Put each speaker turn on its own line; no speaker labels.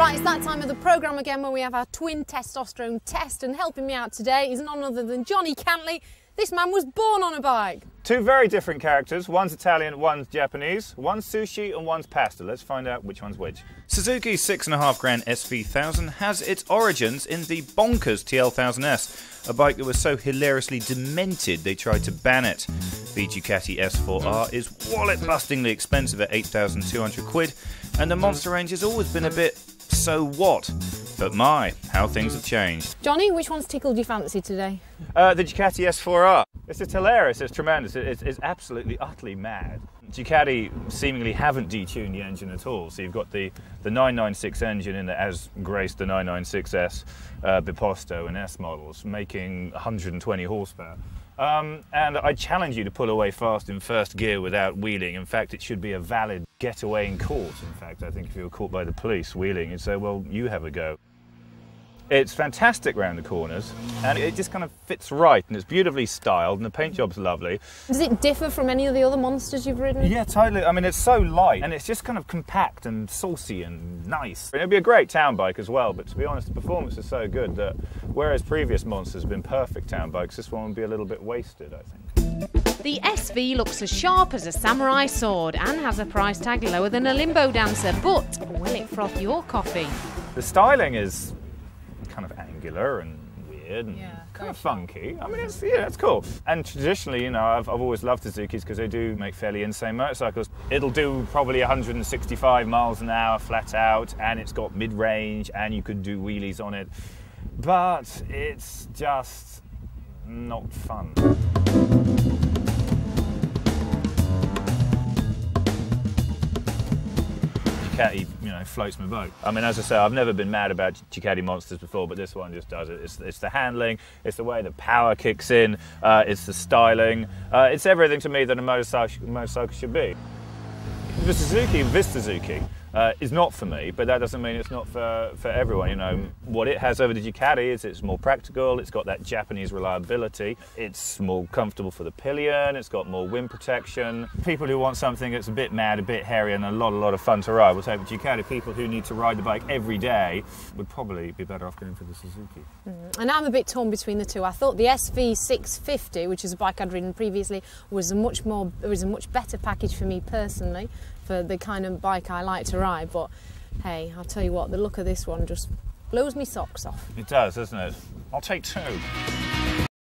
Right, it's that time of the programme again where we have our twin testosterone test, and helping me out today is none other than Johnny Cantlie. This man was born on a bike.
Two very different characters. One's Italian, one's Japanese. One's sushi and one's pasta. Let's find out which one's which. Suzuki's 6.5 grand SV1000 has its origins in the bonkers TL1000S, a bike that was so hilariously demented they tried to ban it. The Ducati S4R is wallet bustingly expensive at 8,200 quid, and the monster range has always been a bit so what? But my, how things have changed.
Johnny, which one's tickled your fancy today?
Uh, the Ducati S4R. It's just hilarious, it's tremendous, it's, it's absolutely, utterly mad. Ducati seemingly haven't detuned the engine at all. So you've got the, the 996 engine in it as graced the 996S uh, Biposto and S models, making 120 horsepower. Um, and I challenge you to pull away fast in first gear without wheeling. In fact, it should be a valid getaway in court. In fact, I think if you were caught by the police wheeling, you'd say, well, you have a go. It's fantastic round the corners and it just kind of fits right and it's beautifully styled and the paint job's lovely.
Does it differ from any of the other monsters you've ridden?
Yeah, totally. I mean, it's so light and it's just kind of compact and saucy and nice. It'd be a great town bike as well, but to be honest, the performance is so good that whereas previous monsters have been perfect town bikes, this one would be a little bit wasted, I think.
The SV looks as sharp as a samurai sword and has a price tag lower than a limbo dancer, but will it froth your coffee?
The styling is kind of angular and weird and
Yeah,
kind of funky. I mean, it's, yeah, it's cool. And traditionally, you know, I've, I've always loved Suzuki's because they do make fairly insane motorcycles. It'll do probably 165 miles an hour flat out, and it's got mid range, and you could do wheelies on it. But it's just not fun. Ducati, know, floats my boat. I mean, as I say, I've never been mad about Ducati monsters before, but this one just does it. It's, it's the handling, it's the way the power kicks in, uh, it's the styling, uh, it's everything to me that a motorcycle, motorcycle should be. The Suzuki, this Suzuki, uh, is not for me, but that doesn't mean it's not for, for everyone. You know, what it has over the Ducati is it's more practical, it's got that Japanese reliability, it's more comfortable for the pillion, it's got more wind protection. People who want something that's a bit mad, a bit hairy, and a lot, a lot of fun to ride will take the Ducati. People who need to ride the bike every day would probably be better off going for the Suzuki.
And I'm a bit torn between the two. I thought the SV650, which is a bike I'd ridden previously, was a much more was a much better package for me personally, for the kind of bike I like to ride. But hey, I'll tell you what, the look of this one just blows me socks off.
It does, doesn't it? I'll take two.